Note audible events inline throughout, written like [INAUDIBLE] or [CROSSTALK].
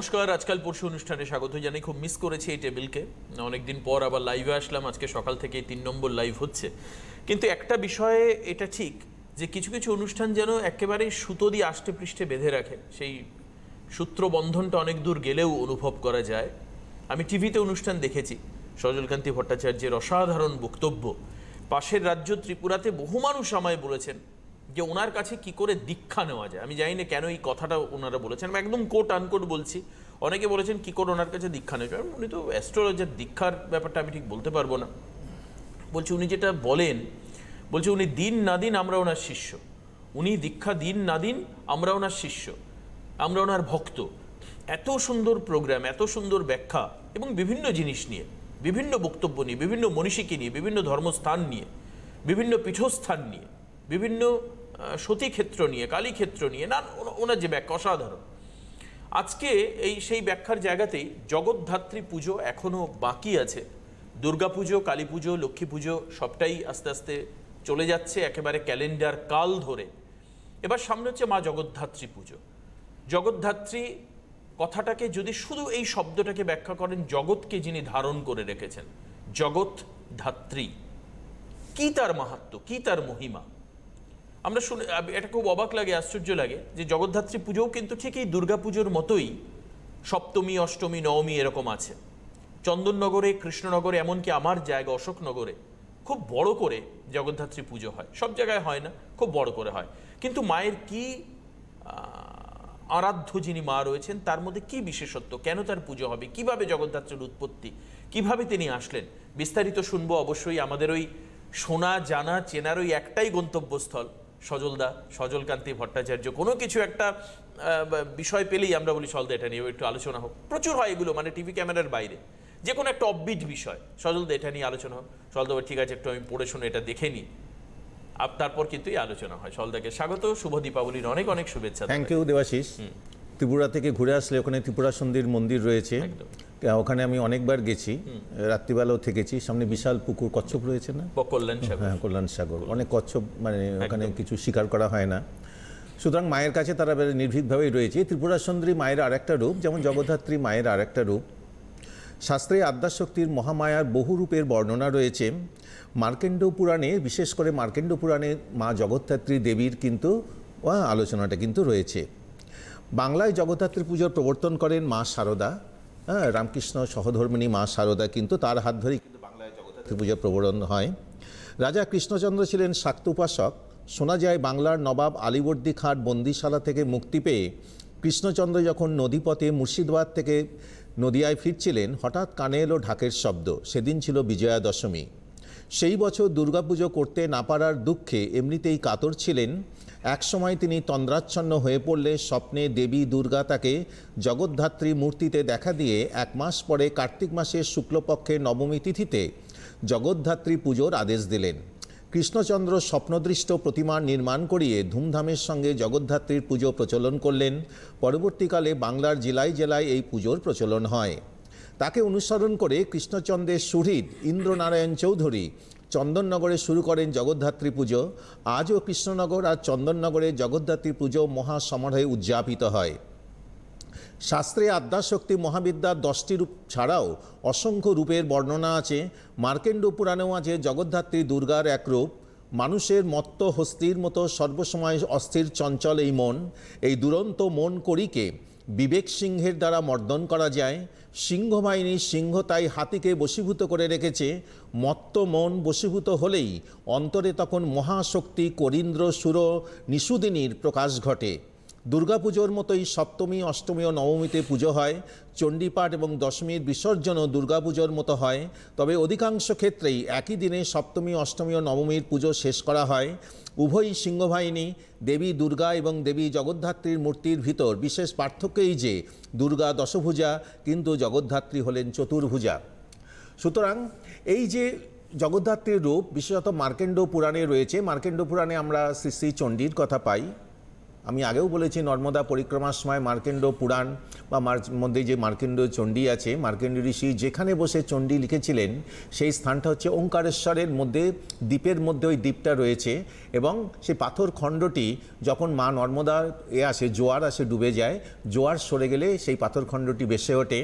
নমস্কার, আজকাল পরশু অনুষ্ঠানে স্বাগত জানাই। খুব মিস করেছি এই টেবিলকে অনেকদিন পর আবার লাইভে আসলাম। আজকে সকাল থেকে তিন নম্বর লাইভ হচ্ছে। কিন্তু একটা বিষয়ে এটা ঠিক যে কিছু কিছু অনুষ্ঠান যেন একেবারে সুতো দিয়ে আষ্টে পৃষ্ঠে বেঁধে রাখে। সেই সূত্র বন্ধনটা অনেক দূর গেলেও অনুভব করা যায়। আমি টিভিতে অনুষ্ঠান দেখেছি। সজলকান্তি ভট্টাচার্যের অসাধারণ বক্তব্য। পাশের রাজ্য ত্রিপুরাতে বহু মানুষ আমায় বলেছেন যে ওনার কাছে কি করে দীক্ষা নেওয়া যায়। আমি জানি না কেন এই কথাটা ওনারা বলেছেন। একদম কোট আনকোট বলছি। অনেকে বলেছেন, কি করে ওনার কাছে দীক্ষা নেওয়া যায়? উনি তো অ্যাস্ট্রোলজার দীক্ষার ব্যাপারটা আমি ঠিক বলতে পারব না। বলছি, উনি যেটা বলেন, বলছে, উনি দিন না দিন আমরা ওনার শিষ্য। উনি দীক্ষা দিন না দিন আমরা ওনার শিষ্য। আমরা ওনার ভক্ত। এত সুন্দর প্রোগ্রাম এত সুন্দর ব্যাখ্যা এবং বিভিন্ন জিনিস নিয়ে, বিভিন্ন বক্তব্য নিয়ে, বিভিন্ন মনীষীকে নিয়ে, বিভিন্ন ধর্মস্থান নিয়ে, বিভিন্ন পীঠস্থান নিয়ে, বিভিন্ন আহ, সতী ক্ষেত্র নিয়ে কালী ক্ষেত্র নিয়ে না ওনার যে ব্যাখ্যা অসাধারণ। আজকে এই সেই ব্যাখ্যার জায়গাতেই জগদ্ধাত্রী পুজো এখনও বাকি আছে। দুর্গাপুজো কালী পুজো লক্ষ্মী পুজো সবটাই আস্তে আস্তে চলে যাচ্ছে একেবারে ক্যালেন্ডার কাল ধরে। এবার সামনে হচ্ছে মা জগদ্ধাত্রী পুজো। জগদ্ধাত্রী কথাটাকে যদি শুধু এই শব্দটাকে ব্যাখ্যা করেন জগৎকে যিনি ধারণ করে রেখেছেন জগৎ ধাত্রী কি তার মাহাত্ম কি তার মহিমা? আমরা শুনে এটা খুব অবাক লাগে, আশ্চর্য লাগে যে জগদ্ধাত্রী পুজোও কিন্তু ঠিক এই দুর্গাপুজোর মতোই সপ্তমী, অষ্টমী, নবমী এরকম আছে। চন্দননগরে, কৃষ্ণনগরে, এমনকি আমার জায়গা অশোকনগরে খুব বড় করে জগদ্ধাত্রী পুজো হয়। সব জায়গায় হয় না, খুব বড় করে হয়। কিন্তু মায়ের কি আরাধ্য যিনি মা রয়েছেন, তার মধ্যে কি বিশেষত্ব? কেন তার পুজো হবে? কীভাবে জগদ্ধাত্রীর উৎপত্তি? কীভাবে তিনি আসলেন? বিস্তারিত শুনব অবশ্যই। আমাদের ওই শোনা জানা, চেনার ওই একটাই গন্তব্যস্থল। সজলদা সজলকান্তি ভট্টাচার্য কোনো কিছু একটা বিষয় পেলেই আমরা বলি সজলদা এটা নিয়ে একটু আলোচনা হোক। প্রচুর হয় এগুলো মানে টিভি ক্যামেরার বাইরে। যে কোনো একটা অববিট বিষয়। সজলদা এটা নিয়ে আলোচনা হোক। সজলদা দা ঠিক আছে একটু আমি পড়ে শুনে এটা দেখে নিই। আর তারপর কিন্তু এই আলোচনা হয়। সজলদাকে স্বাগত শুভ দীপাবলির অনেক অনেক শুভেচ্ছা থ্যাংক ইউ দেবাশিস। ত্রিপুরা থেকে ঘুরে আসলে ওখানে ত্রিপুরা সন্ধির মন্দির রয়েছে। ওখানে আমি অনেকবার গেছি রাত্রিবেলাও থেকেছি। সামনে বিশাল পুকুর কচ্ছপ রয়েছে না? হ্যাঁ কল্যাণ সাগর। অনেক কচ্ছপ মানে ওখানে কিছু স্বীকার করা হয় না। সুতরাং মায়ের কাছে তারা নির্ভীকভাবেই রয়েছে। ত্রিপুরা সুন্দরী মায়ের আরেকটা রূপ যেমন জগদ্ধাত্রী মায়ের আরেকটা রূপ শাস্ত্রে আদ্যাশক্তির মহামায়ার বহু রূপের বর্ণনা রয়েছে। মার্কেন্ড পুরাণে বিশেষ করে মার্কেন্ড পুরাণে মা জগদ্ধাত্রী দেবীর কিন্তু আলোচনাটা কিন্তু রয়েছে। বাংলায় জগদ্ধাত্রী পুজোর প্রবর্তন করেন মা শারদা হ্যাঁ রামকৃষ্ণ সহধর্মিণী মা শারদা কিন্তু তার হাত ধরেই কিন্তু বাংলায় জগদ্ধাত্রী পুজোর প্রবর্তন হয়। রাজা কৃষ্ণচন্দ্র ছিলেন শাক্ত উপাসক। শোনা যায়, বাংলার নবাব আলিবর্দী খাঁর বন্দিশালা থেকে মুক্তি পেয়ে কৃষ্ণচন্দ্র যখন নদীপথে মুর্শিদাবাদ থেকে নদিয়ায় ফিরছিলেন, হঠাৎ কানে এলো ঢাকের শব্দ। সেদিন ছিল বিজয়া দশমী সেই বছর দুর্গাপুজো করতে না পারার দুঃখে এমনিতেই কাতর ছিলেন। একসময় তিনি তন্দ্রাচ্ছন্ন হয়ে পড়লে স্বপ্নে দেবী দুর্গা তাকে জগদ্ধাত্রী মূর্তিতে দেখা দিয়ে এক মাস পরে কার্তিক মাসের শুক্লপক্ষের নবমী তিথিতে জগদ্ধাত্রী পুজোর আদেশ দিলেন। কৃষ্ণচন্দ্র স্বপ্নদৃষ্ট প্রতিমা নির্মাণ করিয়ে ধুমধামের সঙ্গে জগদ্ধাত্রীর পুজো প্রচলন করলেন। পরবর্তীকালে বাংলার জেলায় জেলায় এই পুজোর প্রচলন হয়। তাকে অনুসরণ করে কৃষ্ণচন্দ্রের সুহৃদ ইন্দ্রনারায়ণ চৌধুরী চন্দননগরে শুরু করেন জগদ্ধাত্রী পুজো। আজও কৃষ্ণনগর আর চন্দননগরে জগদ্ধাত্রী পুজো মহা সমারোহে উদযাপিত হয়। শাস্ত্রে আদ্যাশক্তি মহাবিদ্যার দশটি রূপ ছাড়াও অসংখ্য রূপের বর্ণনা আছে। মার্কেণ্ড পুরাণেও আছে জগদ্ধাত্রী দুর্গার এক রূপ। মানুষের মত্ত হস্তির মতো সর্বসময় অস্থির চঞ্চল এই মন। এই দুরন্ত মন করিকে বিবেক সিংহের দ্বারা মর্দন করা যায়। সিংহ বাহিনী সিংহ তাই হাতিকে বশীভূত করে রেখেছে, মত্ত মন বশীভূত হলেই অন্তরে তখন মহাশক্তি করিন্দ্র সুর নিষুদিনীর প্রকাশ ঘটে। দুর্গাপুজোর মতোই সপ্তমী, অষ্টমী ও নবমীতে পুজো হয়। চণ্ডীপাঠ এবং দশমীর বিসর্জনও দুর্গাপুজোর মতো হয়। তবে অধিকাংশ ক্ষেত্রেই একই দিনে সপ্তমী, অষ্টমী ও নবমীর পুজো শেষ করা হয়। উভয়ই সিংহবাহিনী, দেবী দুর্গা এবং দেবী জগদ্ধাত্রীর মূর্তির ভিতর বিশেষ পার্থক্য এই যে দুর্গা দশভুজা, কিন্তু জগদ্ধাত্রী হলেন চতুর্ভুজা। সুতরাং এই যে জগদ্ধাত্রীর রূপ, বিশেষত মার্কেন্ড পুরাণে রয়েছে। মার্কেন্ড পুরাণে আমরা শ্রী শ্রী চণ্ডীর কথা পাই। আমি আগেও বলেছি, নর্মদা পরিক্রমার সময় মার্কেন্ড পুরাণ বা মধ্যে যে মার্কেন্ড চণ্ডী আছে মার্কেন্ড ঋষি যেখানে বসে চণ্ডী লিখেছিলেন, সেই স্থানটা হচ্ছে ওঙ্কারেশ্বরের মধ্যে, দ্বীপের মধ্যে ওই দ্বীপটা রয়েছে এবং সেই পাথর খণ্ডটি যখন মা নর্মদা এ আসে, জোয়ার আসে, ডুবে যায়, জোয়ার সরে গেলে সেই পাথর খণ্ডটি বেসে ওঠে।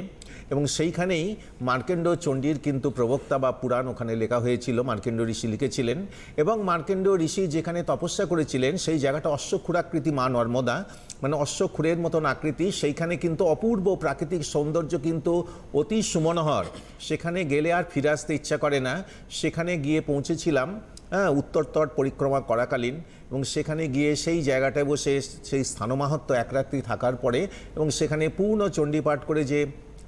এবং সেইখানেই মার্কেন্ড চণ্ডীর কিন্তু প্রবক্তা বা পুরাণ ওখানে লেখা হয়েছিল। মার্কেন্ড ঋষি লিখেছিলেন এবং মার্কেন্ড ঋষি যেখানে তপস্যা করেছিলেন, সেই জায়গাটা অশ্বক্ষুরাকৃতি মা নর্মদা। মানে অশ্বক্ষুরের মতন আকৃতি, সেইখানে কিন্তু অপূর্ব প্রাকৃতিক সৌন্দর্য কিন্তু অতি সুমনোহর। সেখানে গেলে আর ফিরে আসতে ইচ্ছা করে না। সেখানে গিয়ে পৌঁছেছিলাম হ্যাঁ উত্তরতট পরিক্রমা করাকালীন এবং সেখানে গিয়ে সেই জায়গাটায় বসে সেই স্থানমাহাত্ম এক রাত্রি থাকার পরে এবং সেখানে পূর্ণ চণ্ডীপাঠ করে যে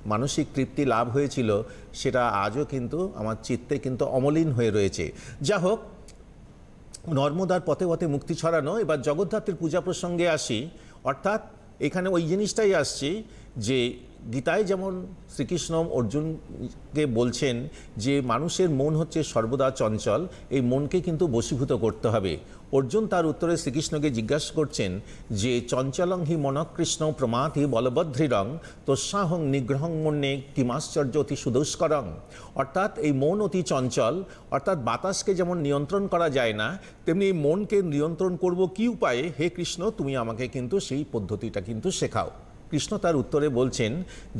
মানসিক তৃপ্তি লাভ হয়েছিল, সেটা আজও কিন্তু আমার চিত্তে কিন্তু অমলিন হয়ে রয়েছে। যা হোক, নর্মদার পথে পথে মুক্তি ছড়ানো, এবার জগদ্ধাত্রীর পূজা প্রসঙ্গে আসি। অর্থাৎ এখানে ওই জিনিসটাই আসছি যে গীতায় যেমন শ্রীকৃষ্ণ অর্জুনকে বলছেন যে মানুষের মন হচ্ছে সর্বদা চঞ্চল, এই মনকে কিন্তু বশীভূত করতে হবে। অর্জুন তার উত্তরে শ্রীকৃষ্ণকে জিজ্ঞাসা করছেন যে, চঞ্চলং হি মনকৃষ্ণ প্রমাথি বলবদ্ধিরং তোষাহং নিগ্রহং মন্যে কিমাশ্চর্য অতি সুদুষ্করং। অর্থাৎ এই মন অতি চঞ্চল, অর্থাৎ বাতাসকে যেমন নিয়ন্ত্রণ করা যায় না, তেমনি এই মনকে নিয়ন্ত্রণ করব কি উপায়ে? হে কৃষ্ণ, তুমি আমাকে কিন্তু সেই পদ্ধতিটা কিন্তু শেখাও। কৃষ্ণ তার উত্তরে বলছেন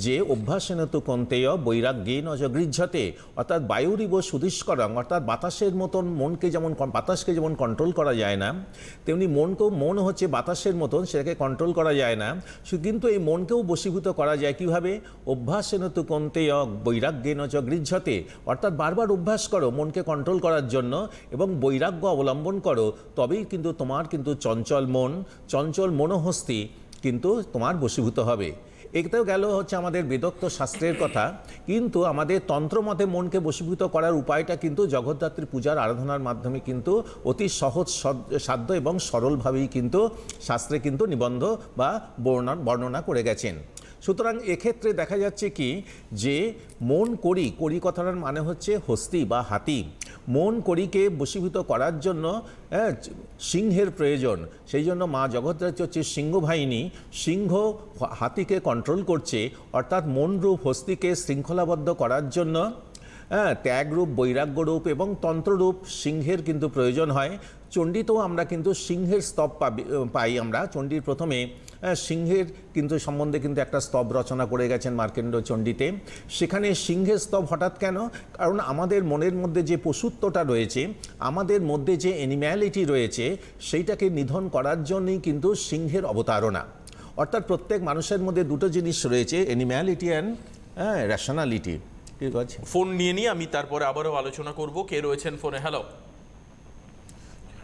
যে অভ্যাসেন তো কন্তেয় বৈরাগ্যে নজ গৃহ্যতে। অর্থাৎ বায়ুরিব সুদুষ্করং, অর্থাৎ বাতাসের মতন মনকে যেমন বাতাসকে যেমন কন্ট্রোল করা যায় না, তেমনি মনকেও মন হচ্ছে বাতাসের মতন, সেটাকে কন্ট্রোল করা যায় না। কিন্তু এই মনকেও বশীভূত করা যায় কীভাবে? অভ্যাসেন তো কন্তেয় বৈরাগ্যে নজ গৃহ্যতে। অর্থাৎ বারবার অভ্যাস করো মনকে কন্ট্রোল করার জন্য এবং বৈরাগ্য অবলম্বন করো, তবেই কিন্তু তোমার কিন্তু চঞ্চল মন, চঞ্চল মনোহস্তি কিন্তু তোমার বশীভূত হবে। এটাও গেল হচ্ছে আমাদের বেদক্ত শাস্ত্রের কথা, কিন্তু আমাদের তন্ত্রমতে মনকে বশীভূত করার উপায়টা কিন্তু জগদ্ধাত্রী পূজার আরাধনার মাধ্যমে কিন্তু অতি সহজ সাধ্য এবং সরলভাবেই কিন্তু শাস্ত্রে কিন্তু নিবন্ধ বা বর্ণনা বর্ণনা করে গেছেন। সুতরাং এক্ষেত্রে দেখা যাচ্ছে কি যে মন করি করি কথাটার মানে হচ্ছে হস্তি বা হাতি। মন করিকে বশীভূত করার জন্য হ্যাঁ, সিংহের প্রয়োজন। সেই জন্য মা জগদ্ধাত্রী হচ্ছে সিংহ বাহিনী সিংহ হাতিকে কন্ট্রোল করছে অর্থাৎ মনরূপ হস্তিকে শৃঙ্খলাবদ্ধ করার জন্য হ্যাঁ ত্যাগরূপ বৈরাগ্যরূপ এবং তন্ত্ররূপ সিংহের কিন্তু প্রয়োজন হয়। চণ্ডীতেও আমরা কিন্তু সিংহের স্তব পাই আমরা। চণ্ডীর প্রথমে সিংহের কিন্তু সম্বন্ধে কিন্তু একটা স্তব রচনা করে গেছেন মার্কেন্ড চণ্ডীতে। সেখানে সিংহের স্তব হঠাৎ কেন? কারণ আমাদের মনের মধ্যে যে পশুত্বটা রয়েছে, আমাদের মধ্যে যে অ্যানিম্যালিটি রয়েছে, সেইটাকে নিধন করার জন্যই কিন্তু সিংহের অবতারণা। অর্থাৎ প্রত্যেক মানুষের মধ্যে দুটো জিনিস রয়েছে অ্যানিম্যালিটি অ্যান্ড হ্যাঁ র্যাশনালিটি ঠিক আছে? ফোন নিয়ে নিয়ে আমি তারপরে আবারও আলোচনা করব। কে রয়েছেন ফোনে হ্যালো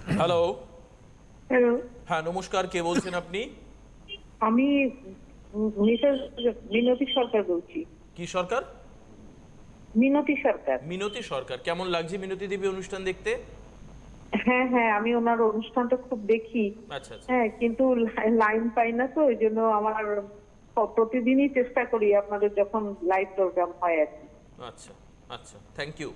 হ্যালো হ্যালো হ্যাঁ নমস্কার কে বলছেন আপনি? আমি মিসেস মিনতি সরকার বলছি। কি সরকার? মিনতি সরকার। মিনতি সরকার। কেমন লাগছে মিনতি দেবী অনুষ্ঠান দেখতে? হ্যাঁ হ্যাঁ আমি ওনার অনুষ্ঠানটা খুব দেখি। আচ্ছা আচ্ছা। হ্যাঁ কিন্তু লাই- লাইন পাই না তো ওই জন্য আমার প্রতিদিনই চেষ্টা করি আপনাদের যখন লাইভ প্রোগ্রাম হয় আর কি। আচ্ছা আচ্ছা। থ্যাংক ইউ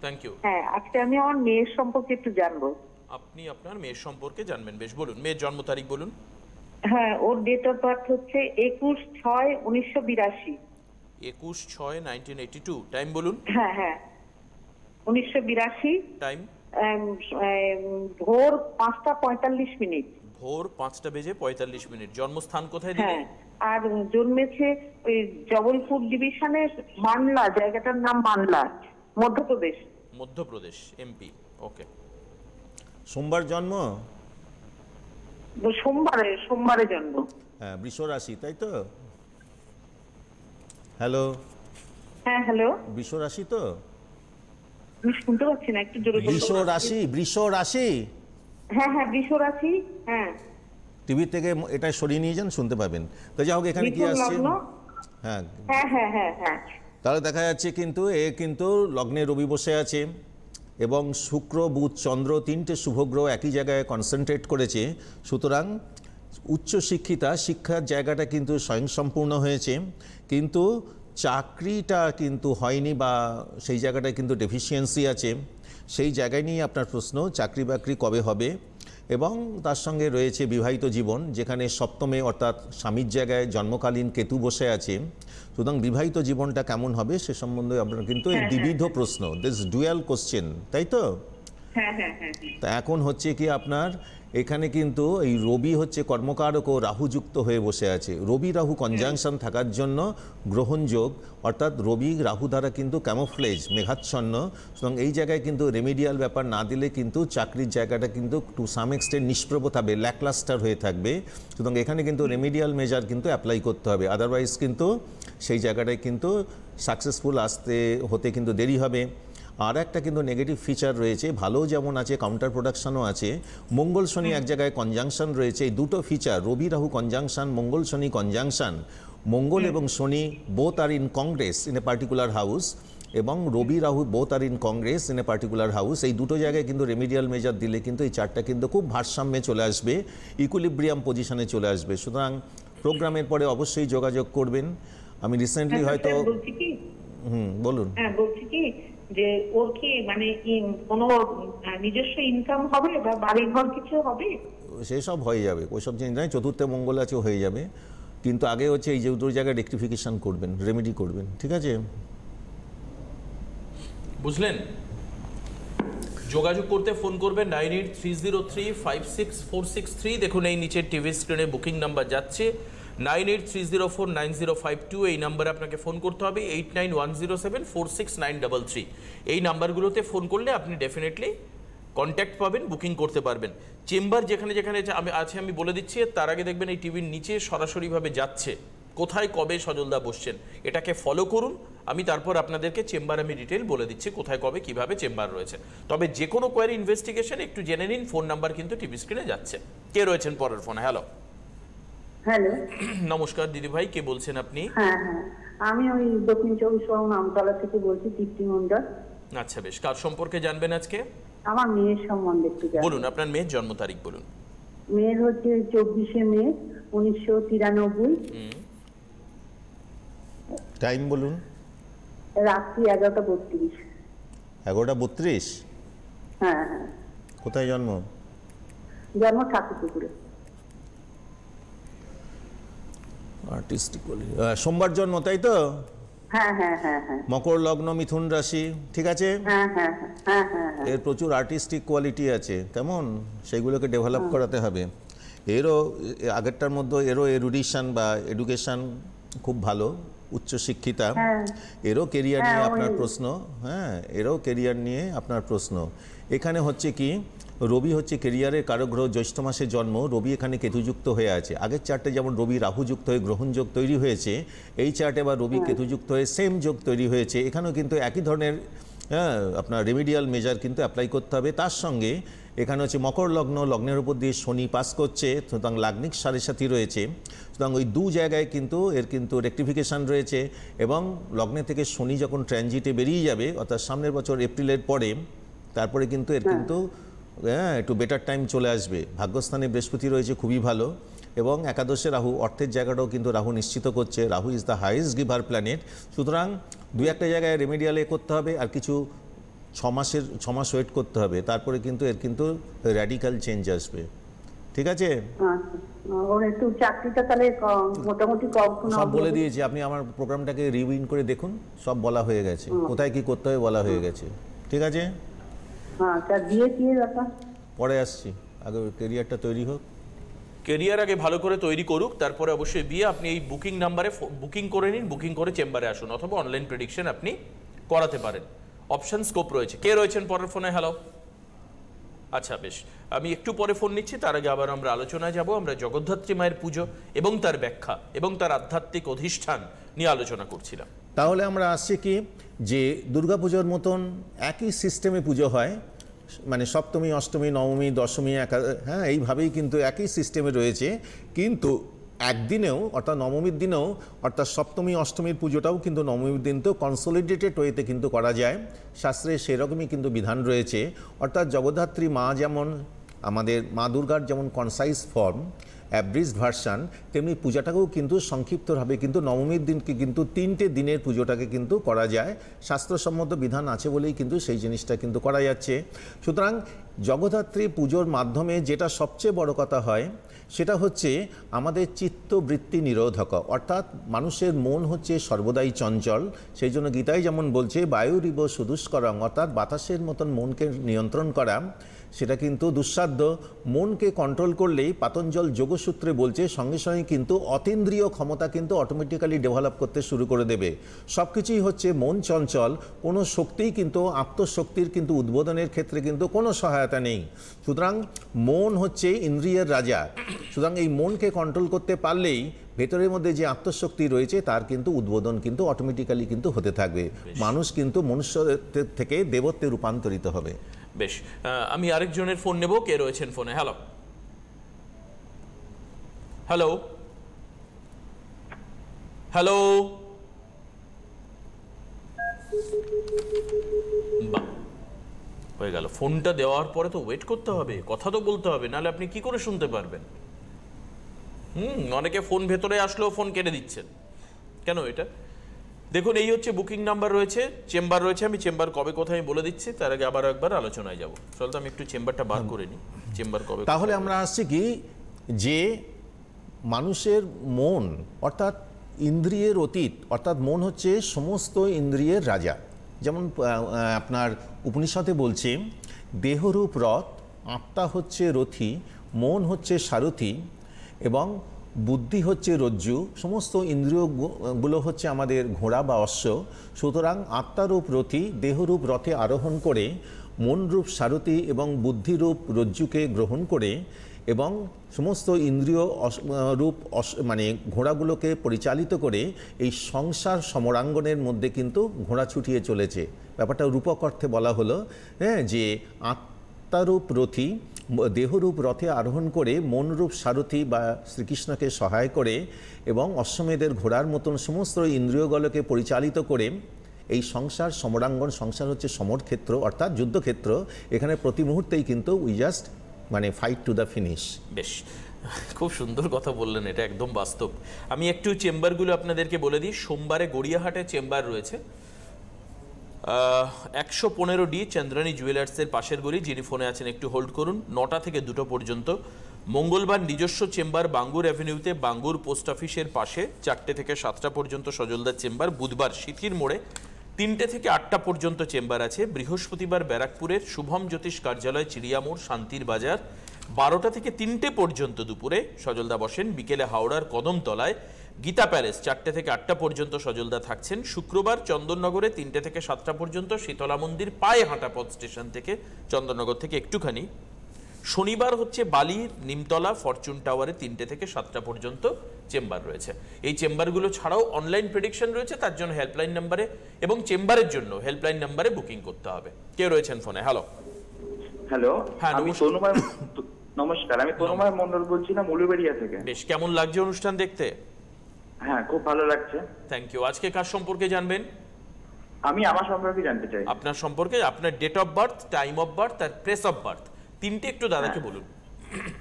থ্যাংক ইউ হ্যাঁ আজকে আমি আমার মেয়ের সম্পর্কে একটু জানব। আপনি আপনার মেয়ের সম্পর্কে জানবেন। বেশ বলুন মেয়ের জন্ম তারিখ বলুন। হ্যাঁ ওর ডেট অফ বার্থ হচ্ছে একুশ ছয় উনিশশো বিরাশি। একুশ ছয় নাইনটিন এইটি টু টাইম বলুন। হ্যাঁ হ্যাঁ। উনিশশো বিরাশি। টাইম ভোর পাঁচটা পঁয়তাল্লিশ মিনিট। ভোর পাঁচটা বেজে পঁয়তাল্লিশ মিনিট। জন্মস্থান কোথায় দিদি হ্যাঁ আর জন্মেছে ওই জবলপুর ডিভিশনের মানলা জায়গাটার নাম মানলা মধ্যপ্রদেশ। মধ্যপ্রদেশ এমপি ওকে সোমবার জন্ম? সোমবারে সোমবারে জন্ম। হ্যাঁ বৃষ রাশি তাই তো? হ্যালো? হ্যাঁ হ্যালো? বৃষ রাশি তো শুনতে পাচ্ছি না একটু জোরে বৃষ রাশি বৃষ রাশি হ্যাঁ হ্যাঁ বৃষ রাশি হ্যাঁ। টিভি থেকে এটা সরিয়ে নিয়ে যান শুনতে পাবেন। তো যাই হোক এখানে কি মিথুন আসছে? হ্যাঁ। হ্যাঁ হ্যাঁ হ্যাঁ হ্যাঁ। তাহলে দেখা যাচ্ছে কিন্তু এ কিন্তু লগ্নে রবি বসে আছে। এবং শুক্র, বুধ, চন্দ্র তিনটে শুভগ্রহ একই জায়গায় কনসেন্ট্রেট করেছে। সুতরাং উচ্চশিক্ষিতা শিক্ষার জায়গাটা কিন্তু স্বয়ংসম্পূর্ণ হয়েছে। কিন্তু চাকরিটা কিন্তু হয়নি বা সেই জায়গাটায় কিন্তু ডেফিসিয়েন্সি আছে। সেই জায়গায় নিয়ে আপনার প্রশ্ন চাকরি বাকরি কবে হবে? এবং তার সঙ্গে রয়েছে বিবাহিত জীবন যেখানে সপ্তমে অর্থাৎ স্বামীর জায়গায় জন্মকালীন কেতু বসে আছে। সুতরাং বিবাহিত জীবনটা কেমন হবে সে সম্বন্ধে আপনার কিন্তু এই দ্বিবিধ প্রশ্ন দিস ডুয়াল কোশ্চেন তাই তো? হ্যাঁ হ্যাঁ হ্যাঁ হ্যাঁ। তা এখন হচ্ছে কি আপনার এখানে কিন্তু এই রবি হচ্ছে কর্মকারক ও রাহু যুক্ত হয়ে বসে আছে। রবি রাহু কনজাংশন থাকার জন্য গ্রহণযোগ, অর্থাৎ রবি রাহু দ্বারা কিন্তু ক্যামোফ্লেজ মেঘাচ্ছন্ন। সুতরাং এই জায়গায় কিন্তু রেমিডিয়াল ব্যাপার না দিলে কিন্তু চাকরির জায়গাটা কিন্তু টু সাম এক্সটেন্ট নিষ্প্রভ থাকবে ল্যাকলাস্টার হয়ে থাকবে। সুতরাং এখানে কিন্তু রেমিডিয়াল মেজার কিন্তু অ্যাপ্লাই করতে হবে। আদারওয়াইজ কিন্তু সেই জায়গাটায় কিন্তু সাকসেসফুল আসতে, হতে কিন্তু দেরি হবে। আর একটা কিন্তু নেগেটিভ ফিচার রয়েছে ভালো যেমন আছে কাউন্টার প্রোডাকশনও আছে। মঙ্গল শনি এক জায়গায় কনজাংশন রয়েছে এই দুটো feature Rabi Rahu conjunction Mangal Shani conjunction Mangal এবং Shani both are in congress in a particular house এবং Rabi Rahu both are in congress in a particular house এই দুটো জায়গায় কিন্তু রেমিডিয়াল মেজার দিলে কিন্তু এই চারটা কিন্তু খুব ভারসাম্যে চলে আসবে ইকুলিব্রিয়াম পজিশনে চলে আসবে। সুতরাং প্রোগ্রামের পরে অবশ্যই যোগাযোগ করবেন। আমি রিসেন্টলি হ্যাঁ, হয়তো হুম বলুন। হ্যাঁ বলছি কি? যে ওর কি মানে কোনো নিজস্ব ইনকাম হবে বা বাড়ি ঘর কিছু হবে? সেসব হয়ে যাবে। ওইসব জিনিস নয় চতুর্থে মঙ্গল আছে হয়ে যাবে। কিন্তু আগে হচ্ছে এই যে দুটো জায়গায় রেক্টিফিকেশন করবেন রেমেডি করবেন ঠিক আছে? বুঝলেন? যোগাযোগ করতে ফোন করবেন nine eight three zero three five six four six three. দেখুন এই নিচের টিভি স্ক্রিনে বুকিং নাম্বার যাচ্ছে। Nine eight three zero four nine zero five two এই নাম্বারে আপনাকে ফোন করতে হবে, eight nine one zero seven four six nine double three. এই নাম্বারগুলোতে ফোন করলে আপনি ডেফিনেটলি কন্ট্যাক্ট পাবেন, বুকিং করতে পারবেন। চেম্বার যেখানে যেখানে আমি আছে আমি বলে দিচ্ছি, তার আগে দেখবেন এই টিভির নিচে সরাসরিভাবে যাচ্ছে। কোথায়, কবে সজলদা বসছেন, এটাকে ফলো করুন। আমি তারপর আপনাদেরকে চেম্বার আমি ডিটেল বলে দিচ্ছি, কোথায়, কবে, কীভাবে চেম্বার রয়েছে। তবে যে কোনো কোয়ারি ইনভেস্টিগেশন একটু জেনে নিন ফোন নাম্বার কিন্তু টিভি স্ক্রিনে যাচ্ছে। কে রয়েছেন পরের ফোনে হ্যালো হ্যালো। নমস্কার দিদি ভাই কে বলছেন আপনি? হ্যাঁ হ্যাঁ। আমি ওই দক্ষিণ চব্বিশ পরগনা আমতলা থেকে বলছি দীপ্তি মন্ডল আচ্ছা বেশ। কার সম্পর্কে জানবেন আজকে? আমার মেয়ের সম্বন্ধে একটু বলুন আপনার মেয়ের জন্ম তারিখ বলুন। মেয়ের হচ্ছে চব্বিশে মে উনিশশো তিরানব্বই। টাইম বলুন। রাত্রি এগারোটা বত্রিশ। এগারোটা বত্রিশ? হ্যাঁ হ্যাঁ। কোথায় জন্ম? জন্ম ঠাকুরপুকুরে। সোমবার জন্ম তাই তো? হ্যাঁ হ্যাঁ হ্যাঁ মকর লগ্ন মিথুন রাশি ঠিক আছে? এর প্রচুর আর্টিস্টিক কোয়ালিটি আছে কেমন? সেগুলোকে ডেভেলপ করাতে হবে। এরও আগেরটার মধ্যে এরও এরুডিশন বা এডুকেশন খুব ভালো উচ্চশিক্ষিতা। এরও কেরিয়ার নিয়ে আপনার প্রশ্ন হ্যাঁ এরও কেরিয়ার নিয়ে আপনার প্রশ্ন। এখানে হচ্ছে কি রবি হচ্ছে কেরিয়ারের কারগ্রহ জ্যৈষ্ঠ মাসে জন্ম রবি এখানে কেতুযুক্ত হয়ে আছে। আগের চার্টে যেমন রবি রাহুযুক্ত হয়ে গ্রহণযোগ তৈরি হয়েছে এই চার্টে বা রবি কেতুযুক্ত হয়ে সেম যোগ তৈরি হয়েছে। এখানেও কিন্তু একই ধরনের হ্যাঁ আপনার রেমিডিয়াল মেজার কিন্তু অ্যাপ্লাই করতে হবে। তার সঙ্গে এখানে হচ্ছে মকর লগ্ন লগ্নের উপর দিয়ে শনি পাস করছে সুতরাং লাগ্নিক সাড়ে সাথী রয়েছে। সুতরাং ওই দু জায়গায় কিন্তু এর কিন্তু রেক্টিফিকেশান রয়েছে এবং লগ্নে থেকে শনি যখন ট্রানজিটে বেরিয়ে যাবে অর্থাৎ সামনের বছর এপ্রিলের পরে তারপরে কিন্তু এর কিন্তু হ্যাঁ একটু বেটার টাইম চলে আসবে। ভাগ্যস্থানে বৃহস্পতি রয়েছে খুবই ভালো। এবং একাদশে রাহু অর্থের জায়গাটাও কিন্তু রাহু নিশ্চিত করছে। Rahu is the highest giver planet সুতরাং দুই একটা জায়গায় রেমেডিয়ালে করতে হবে আর কিছু ছ মাসের ছ মাস ওয়েট করতে হবে। তারপরে কিন্তু এর কিন্তু র্যাডিক্যাল চেঞ্জ আসবে। ঠিক আছে? আচ্ছা। সব বলে দিয়েছি আপনি আমার প্রোগ্রামটাকে রিউইন করে দেখুন। সব বলা হয়ে গেছে। কোথায় কি করতে হবে বলা হয়ে গেছে। ঠিক আছে? পরে আসছি। আগে কেরিয়ারটা তৈরি হোক। কেরিয়ার আগে ভালো করে তৈরি করুক তারপরে অবশ্যই বিয়ে। আপনি এই বুকিং নাম্বারে বুকিং করে নিন বুকিং করে চেম্বারে আসুন অথবা অনলাইন প্রেডিকশন আপনি করাতে পারেন। অপশন স্কোপ রয়েছে। কে রয়েছেন পরের ফোনে? হ্যালো আচ্ছা বেশ। আমি একটু পরে ফোন নিচ্ছি তার আগে আবার আমরা আলোচনায় যাব। আমরা জগদ্ধাত্রী মায়ের পুজো এবং তার ব্যাখ্যা এবং তার আধ্যাত্মিক অধিষ্ঠান নিয়ে আলোচনা করছিলাম। তাহলে আমরা আসছি কি? যে দুর্গাপুজোর মতন একই সিস্টেমে পুজো হয় মানে সপ্তমী, অষ্টমী, নবমী, দশমী, একা হ্যাঁ এইভাবেই কিন্তু একই সিস্টেমে রয়েছে। কিন্তু একদিনেও অর্থাৎ নবমীর দিনেও অর্থাৎ সপ্তমী, অষ্টমীর পুজোটাও কিন্তু নবমীর দিন তো কনসোলিডেটেড ওয়েতে কিন্তু করা যায়। শাস্ত্রে সেরকমই কিন্তু বিধান রয়েছে। অর্থাৎ জগদ্ধাত্রী মা যেমন, আমাদের মা দুর্গার যেমন কনসাইজ ফর্ম অ্যাব্রিজ ভার্সান তেমনি পূজাটাকেও কিন্তু সংক্ষিপ্তভাবে কিন্তু নবমীর দিনকে কিন্তু তিনটে দিনের পুজোটাকে কিন্তু করা যায়। শাস্ত্রসম্মত বিধান আছে বলেই কিন্তু সেই জিনিসটা কিন্তু করা যাচ্ছে। সুতরাং জগদ্ধাত্রী পুজোর মাধ্যমে যেটা সবচেয়ে বড় কথা হয়, সেটা হচ্ছে আমাদের চিত্তবৃত্তি নিরোধক। অর্থাৎ মানুষের মন হচ্ছে সর্বদাই চঞ্চল। সেই জন্য গীতাই যেমন বলছে, বায়ুরিব সুদুষ্করং, অর্থাৎ বাতাসের মতন মনকে নিয়ন্ত্রণ করা। সেটা কিন্তু দুঃসাধ্য। মনকে কন্ট্রোল করলেই পাতঞ্জল যোগসূত্রে বলছে সঙ্গে সঙ্গে কিন্তু অতীন্দ্রিয় ক্ষমতা কিন্তু অটোমেটিক্যালি ডেভেলপ করতে শুরু করে দেবে। সব কিছুই হচ্ছে মন চঞ্চল কোনো শক্তিই কিন্তু আত্মশক্তির কিন্তু উদ্বোধনের ক্ষেত্রে কিন্তু কোনো সহায়তা নেই। সুতরাং মন হচ্ছে ইন্দ্রিয়ের রাজা। সুতরাং এই মনকে কন্ট্রোল করতে পারলেই ভেতরের মধ্যে যে আত্মশক্তি রয়েছে তার কিন্তু উদ্বোধন কিন্তু অটোমেটিক্যালি কিন্তু হতে থাকবে। মানুষ কিন্তু মনুষ্য থেকে দেবত্বে রূপান্তরিত হবে। বেশ। আমি আরেকজনের ফোন নেব, কে রয়েছেন ফোনে? হ্যালো হ্যালো হ্যালো হয়ে গেল। ফোনটা দেওয়ার পরে তো ওয়েট করতে হবে, কথা তো বলতে হবে, নাহলে আপনি কি করে শুনতে পারবেন? হুম, অনেকে ফোন ভেতরে আসলেও ফোন কেটে দিচ্ছেন কেন এটা? দেখুন এই হচ্ছে বুকিং নাম্বার রয়েছে চেম্বার রয়েছে আমি চেম্বার কবে কোথায় আমি বলে দিচ্ছি তার আগে আবার একবার আলোচনায় যাব। চল তো আমি একটু চেম্বারটা বার করে নিই চেম্বার কবে তাহলে আমরা আসছি কি যে মানুষের মন অর্থাৎ ইন্দ্রিয়ের অতীত অর্থাৎ মন হচ্ছে সমস্ত ইন্দ্রিয়ের রাজা। যেমন আপনার উপনিষদে বলছে দেহরূপ রথ আত্মা হচ্ছে রথী মন হচ্ছে সারথী এবং বুদ্ধি হচ্ছে রজ্জু, সমস্ত ইন্দ্রিয়গুলো হচ্ছে আমাদের ঘোড়া বা অশ্ব। সুতরাং আত্মারূপ রথী, দেহরূপ রথে আরোহণ করে, মনরূপ সারথি এবং বুদ্ধিরূপ রজ্জুকে গ্রহণ করে এবং সমস্ত ইন্দ্রিয় রূপ মানে ঘোড়াগুলোকে পরিচালিত করে এই সংসার সমরাঙ্গনের মধ্যে কিন্তু ঘোড়া ছুটিয়ে চলেছে। ব্যাপারটা রূপক অর্থে বলা হলো হ্যাঁ যে আত্মারূপ রথী দেহরূপ রথে আরোহণ করে মনরূপ সারথী বা শ্রীকৃষ্ণকে সহায় করে এবং অশ্বমেধের ঘোড়ার মতন সমস্ত ইন্দ্রিয়গুলোকে পরিচালিত করে এই সংসার, সমরাঙ্গন, সংসার হচ্ছে সমরক্ষেত্র অর্থাৎ যুদ্ধক্ষেত্র। এখানে প্রতি মুহূর্তেই কিন্তু উই জাস্ট মানে ফাইট টু দ্য ফিনিশ বেশ, খুব সুন্দর কথা বললেন, এটা একদম বাস্তব। আমি একটু চেম্বারগুলো আপনাদেরকে বলে দিই। সোমবারে গড়িয়াহাটে চেম্বার রয়েছে। একশো পনেরো ডি চন্দ্রানী জুয়েলার্সের পাশের গলি, যিনি ফোনে আছেন, একটু হোল্ড করুন। নটা থেকে দুটো পর্যন্ত। মঙ্গলবার নিজস্ব চেম্বার বাঙ্গুর অ্যাভিনিউতে বাঙ্গুর পোস্ট অফিসের পাশে চারটে থেকে সাতটা পর্যন্ত সজলদার চেম্বার, বুধবার সিথির মোড়ে তিনটে থেকে আটটা পর্যন্ত চেম্বার আছে। বৃহস্পতিবার ব্যারাকপুরের শুভম জ্যোতিষ কার্যালয় চিড়িয়ামোড় শান্তির বাজার, বারোটা থেকে তিনটে পর্যন্ত দুপুরে সজলদা বসেন। বিকেলে হাওড়ার কদমতলায় গীতা প্যালেস চারটে থেকে আটটা পর্যন্ত সজলদা থাকছেন। শুক্রবার চন্দননগরে তিনটে থেকে সাতটা পর্যন্ত শীতলা মন্দির পায়ে হাঁটা পথ স্টেশন থেকে চন্দননগর থেকে একটুখানি। শনিবার হচ্ছে বালির নিমতলা ফরচুন টাওয়ারে তিনটে থেকে সাতটা পর্যন্ত চেম্বার রয়েছে। এই চেম্বারগুলো ছাড়াও অনলাইন প্রেডিকশন রয়েছে তার জন্য হেল্পলাইন নাম্বারে এবং চেম্বারের জন্য হেল্পলাইন নাম্বারে বুকিং করতে হবে। কে রয়েছেন ফোনে? হ্যালো। হ্যালো হ্যাঁ। নমস্কার। আমি তনুময় মন্ডল বলছিলাম উলুবেড়িয়া থেকে। বেশ কেমন লাগছে অনুষ্ঠান দেখতে? হ্যাঁ খুব ভালো লাগছে। থ্যাংক ইউ আজকে কার সম্পর্কে জানবেন? আমি আমার সম্পর্কে জানতে চাই। আপনার সম্পর্কে আপনার date of birth time of birth R place of birth তিনটে একটু দাদাকে বলুন।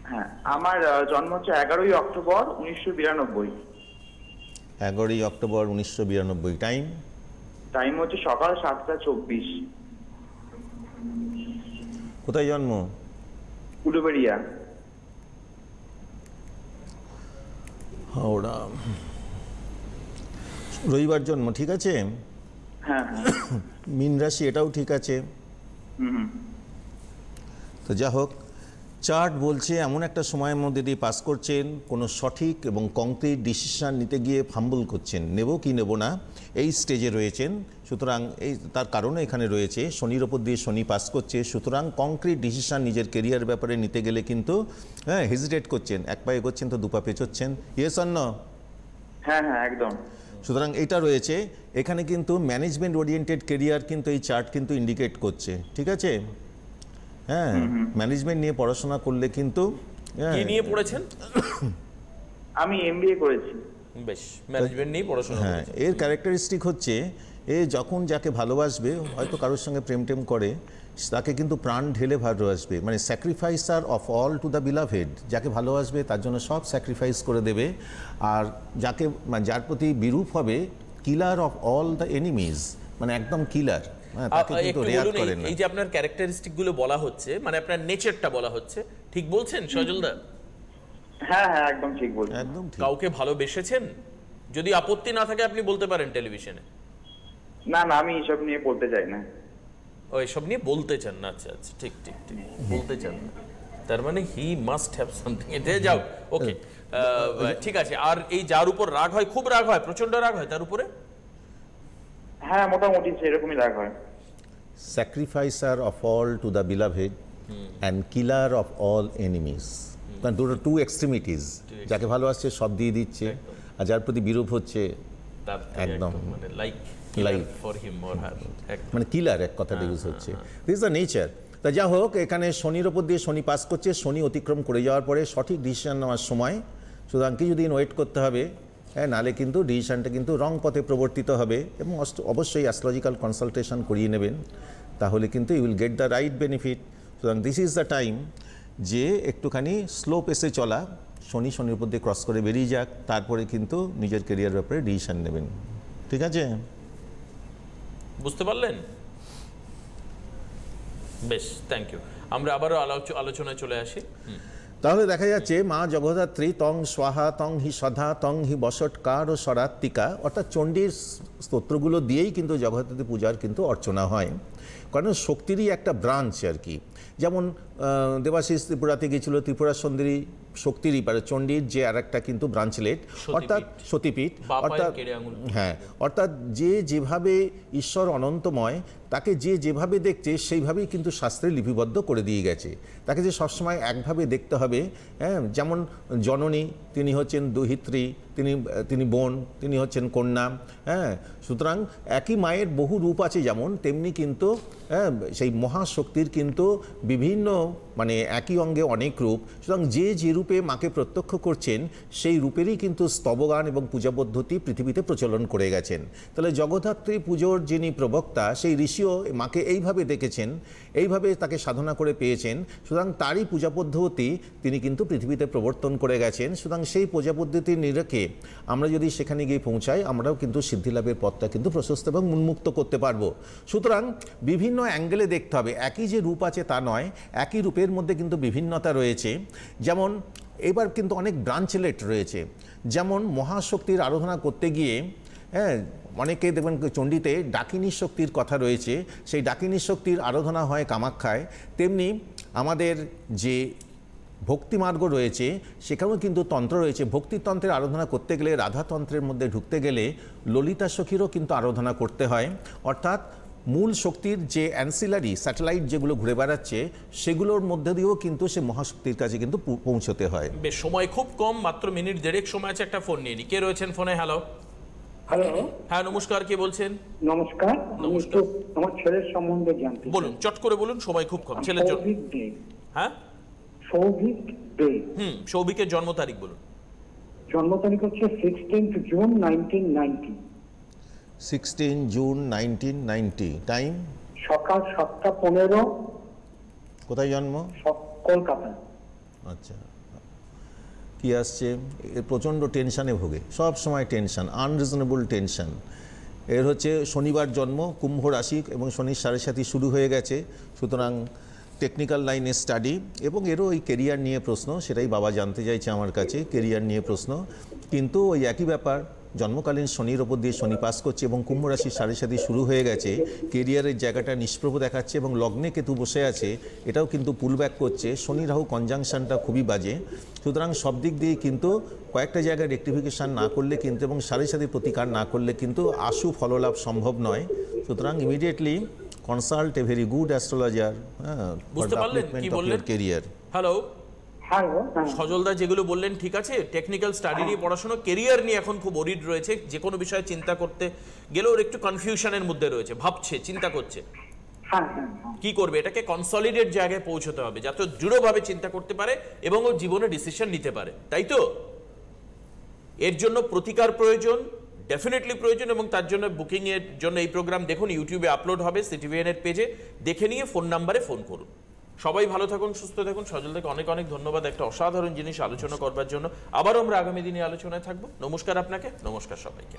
হ্যাঁ আমার জন্ম হচ্ছে এগারোই অক্টোবর উনিশশো বিরানব্বই। এগারোই অক্টোবর উনিশশো বিরানব্বই। টাইম টাইম হচ্ছে সকাল সাতটা চব্বিশ। কোথায় জন্ম? উলুবেড়িয়া। হাওড়া। রবিবার জন্ম ঠিক আছে? হ্যাঁ হ্যাঁ। [COUGHS] মিন রাশি এটাও ঠিক আছে। তো যা হোক চার্ট বলছে এমন একটা সময়ের মধ্যে দিয়ে পাস করছেন কোনো সঠিক এবং কংক্রিট ডিসিশন নিতে গিয়ে ফাম্বল করছেন। নেব কি নেব না এই স্টেজে রয়েছেন। সুতরাং এই তার কারণও এখানে রয়েছে শনির ওপর দিয়ে শনি পাস করছে। সুতরাং কংক্রিট ডিসিশন নিজের কেরিয়ার ব্যাপারে নিতে গেলে কিন্তু হ্যাঁ হেজিটেট করছেন। এক পায়ে করছেন তো দুপা পেছোচ্ছেন ইয়েস অন্য হ্যাঁ হ্যাঁ একদম। সুতরাং এটা রয়েছে। এখানে কিন্তু ম্যানেজমেন্ট ওরিয়েন্টেড কেরিয়ার কিন্তু এই চার্ট কিন্তু ইন্ডিকেট করছে ঠিক আছে? হ্যাঁ ম্যানেজমেন্ট নিয়ে পড়াশোনা করলে কিন্তু হ্যাঁ, কি নিয়ে পড়েছেন? আমি এমবিএ করেছি। বেশ ম্যানেজমেন্ট নিয়ে পড়াশোনা হ্যাঁ এর ক্যারেক্টারিস্টিক হচ্ছে এ যখন যাকে ভালোবাসবে হয়তো কারোর সঙ্গে প্রেম টেম করে তাকে কিন্তু প্রাণ ঢেলে ভালোবাসবে মানে sacrificer of all to the beloved যাকে ভালোবাসবে তার জন্য সব স্যাক্রিফাইস করে দেবে। আর যাকে মানে যার প্রতি বিরূপ হবে killer of all the enemies মানে একদম কিলার হ্যাঁ বলুন এই- করেন না। এই যে আপনার ক্যারেক্টারিস্টিকগুলো বলা হচ্ছে মানে আপনার নেচারটা বলা হচ্ছে ঠিক বলছেন সজলদা হ্যাঁ হ্যাঁ একদম ঠিক বলছেন। একদম কাউকে ভালোবেসেছেন? যদি আপত্তি না থাকে আপনি বলতে পারেন টেলিভিশনে। না না আমি এসব নিয়ে বলতে চাই না। ও এসব নিয়ে বলতে চান না। আচ্ছা আচ্ছা ঠিক ঠিক ঠিক। বলতে চান না। তার মানে হি মাস্ট হ্যাভ সামথিং এতে যাও ওকে ঠিক আছে আর এই যার উপর রাগ হয় খুব রাগ হয় প্রচণ্ড রাগ হয় তার উপরে? হ্যাঁ মোটামুটি সেরকমই রাগ হয়। Sacrificer of all to the beloved and killer of all enemies কারণ দুটো টু এক্সট্রিমিটিস যাকে ভালোবাসছে সব দিয়ে দিচ্ছে আর যার প্রতি বিরূপ হচ্ছে তার একদম। মানে like for him or her মানে কিলার এক কথাটা ইউজ হচ্ছে। দিস দ্য নেচার তা যা হোক এখানে শনির ওপর দিয়ে শনি পাস করছে শনি অতিক্রম করে যাওয়ার পরে সঠিক ডিসিশন নেওয়ার সময় সুতরাং কিছুদিন ওয়েট করতে হবে। হ্যাঁ নালে কিন্তু ডিসিশনটা কিন্তু রং পথে প্রবর্তিত হবে এবং অবশ্যই অ্যাস্ট্রোলজিক্যাল কনসালটেশন করিয়ে নেবেন। তাহলে কিন্তু you will get the right benefit সুতরাং দিস ইজ দ্য টাইম যে একটুখানি স্লো পেসে চলা শনি শনির উপর দিয়ে ক্রস করে বেরিয়ে যাক তারপরে কিন্তু নিজের কেরিয়ার ব্যাপারে ডিসিশন নেবেন। ঠিক আছে? বুঝতে পারলেন? বেশ থ্যাংক ইউ আমরা আবারও আলোচ- আলোচনায় চলে আসি। তাহলে দেখা যাচ্ছে, মা জগদ্ধাত্রী, তং স্বাহা, তং হি সধা, তং হি বসটকার ও সরাত্তিকা অর্থাৎ চণ্ডীর স্তোত্রগুলো দিয়েই কিন্তু জগদ্ধাত্রী পূজার কিন্তু অর্চনা হয়। কারণ শক্তিরই একটা ব্রাঞ্চ আর কি। যেমন দেবাশিস ত্রিপুরাতে গিয়েছিল ত্রিপুরা সুন্দরী শক্তিরই পারে চণ্ডীর যে আর একটা কিন্তু ব্রাঞ্চলেট অর্থাৎ সতীপীঠ অর্থাৎ হ্যাঁ অর্থাৎ যে যেভাবে ঈশ্বর অনন্তময় তাকে যে যেভাবে দেখছে সেইভাবেই কিন্তু শাস্ত্রে লিপিবদ্ধ করে দিয়ে গেছে। তাকে যে সবসময় একভাবে দেখতে হবে হ্যাঁ যেমন জননী তিনি হচ্ছেন দুহিত্রী তিনি তিনি বোন তিনি হচ্ছেন কন্যা হ্যাঁ সুতরাং একই মায়ের বহু রূপ আছে যেমন তেমনি কিন্তু হ্যাঁ সেই মহাশক্তির কিন্তু বিভিন্ন মানে একই অঙ্গে অনেক রূপ। সুতরাং যে যে রূপে মাকে প্রত্যক্ষ করছেন, সেই রূপেরই কিন্তু স্তবগান এবং পূজা পদ্ধতি পৃথিবীতে প্রচলন করে গেছেন। তাহলে জগদ্ধাত্রী পুজোর যিনি প্রবক্তা, সেই ঋষিও মাকে এইভাবে দেখেছেন, এইভাবে তাকে সাধনা করে পেয়েছেন। সুতরাং তারই পূজা পদ্ধতি তিনি কিন্তু পৃথিবীতে প্রবর্তন করে গেছেন। সুতরাং সেই পূজা পদ্ধতির নিরেখে আমরা যদি সেখানে গিয়ে পৌঁছাই, আমরাও কিন্তু সিদ্ধিলাভের পথটা কিন্তু প্রশস্ত এবং উন্মুক্ত করতে পারব। সুতরাং বিভিন্ন অ্যাঙ্গেলে দেখতে হবে। একই যে রূপ আছে তা নয়, একই রূপের মধ্যে কিন্তু বিভিন্নতা রয়েছে। যেমন, এবার কিন্তু অনেক ব্রাঞ্চলেট রয়েছে। যেমন, মহাশক্তির আরাধনা করতে গিয়ে হ্যাঁ অনেকে দেখবেন চণ্ডীতে ডাকিনী শক্তির কথা রয়েছে। সেই ডাকিনী শক্তির আরাধনা হয় কামাখ্যায় তেমনি আমাদের যে ভক্তিমার্গ রয়েছে, সেখানেও কিন্তু তন্ত্র রয়েছে। ভক্তিতন্ত্রের আরাধনা করতে গেলে, রাধাতন্ত্রের মধ্যে ঢুকতে গেলে ললিতা সখীরও কিন্তু আরাধনা করতে হয়। অর্থাৎ মূল শক্তির যে অ্যান্সিলারি স্যাটেলাইট যেগুলো ঘুরে বেড়াচ্ছে সেগুলোর মধ্যে দিয়েও কিন্তু সে মহাশক্তির কাছে কিন্তু পৌঁছতে হয়। বেশ সময় খুব কম মাত্র মিনিট দেড়েক সময় আছে একটা ফোন নিয়ে নি। কে রয়েছেন ফোনে হ্যালো হ্যালো হ্যাঁ নমস্কার কে বলছেন? নমস্কার নমস্কার। আমার ছেলের সম্বন্ধে জানতে বলুন চট করে বলুন সময় খুব কম ছেলের জন্য হ্যাঁ? সৌভিক দে। হুম সৌভিকের জন্ম তারিখ বলুন। জন্ম তারিখ হচ্ছে sixteenth June nineteen ninety sixteen June nineteen ninety time সকাল সাতটা পনেরো। কোথায় জন্ম? কলকাতা আচ্ছা। কি আসছে? এর প্রচণ্ড টেনশানে ভোগে। সব সময় টেনশন আনরিজনেবল টেনশন এর হচ্ছে শনিবার জন্ম কুম্ভ রাশি এবং শনির সাড়ে সাথী শুরু হয়ে গেছে। সুতরাং টেকনিক্যাল লাইনে স্টাডি এবং এরও ওই কেরিয়ার নিয়ে প্রশ্ন সেটাই বাবা জানতে চাইছে আমার কাছে কেরিয়ার নিয়ে প্রশ্ন। কিন্তু ওই একই ব্যাপার জন্মকালীন শনির ওপর দিয়ে শনি পাস করছে এবং কুম্ভ রাশির সাড়ে সাথে শুরু হয়ে গেছে। কেরিয়ারের জায়গাটা নিষ্প্রভ দেখাচ্ছে এবং লগ্নে কেতু বসে আছে। এটাও কিন্তু পুল ব্যাক করছে। শনি রাহু কনজাংশনটা খুবই বাজে। সুতরাং সব দিক দিয়ে কিন্তু কয়েকটা জায়গায় রেক্টিফিকেশান না করলে কিন্তু এবং সাড়ে সাথে প্রতিকার না করলে কিন্তু আশু ফললাভ সম্ভব নয়। সুতরাং immediately consult a very good astrologer হ্যাঁ? কেরিয়ার হ্যালো হ্যাঁ সজলদা যেগুলো বললেন ঠিক আছে? টেকনিক্যাল স্টাডি নিয়ে পড়াশোনা কেরিয়ার নিয়ে এখন খুব অরিড রয়েছে। যে কোনো বিষয়ে চিন্তা করতে গেলেও ওর একটু কনফিউশনের মধ্যে রয়েছে ভাবছে চিন্তা করছে। হ্যাঁ হ্যাঁ হ্যাঁ। কি করবে? এটাকে কনসলিডেট জায়গায় পৌঁছতে হবে যাতে দৃঢ়ভাবে চিন্তা করতে পারে এবং ও জীবনে ডিসিশন নিতে পারে। তাই তো? এর জন্য প্রতিকার প্রয়োজন ডেফিনেটলি প্রয়োজন এবং তার জন্য বুকিং এর জন্য এই প্রোগ্রাম দেখুন ইউটিউবে আপলোড হবে সিটিভিএন এর পেজে দেখে নিয়ে ফোন নাম্বারে ফোন করুন। সবাই ভালো থাকুন, সুস্থ থাকুন। সজল থেকে অনেক অনেক ধন্যবাদ। একটা অসাধারণ জিনিস আলোচনা করবার জন্য। আবার আমরা আগামী দিনে আলোচনায় থাকব। নমস্কার আপনাকে, নমস্কার সবাইকে।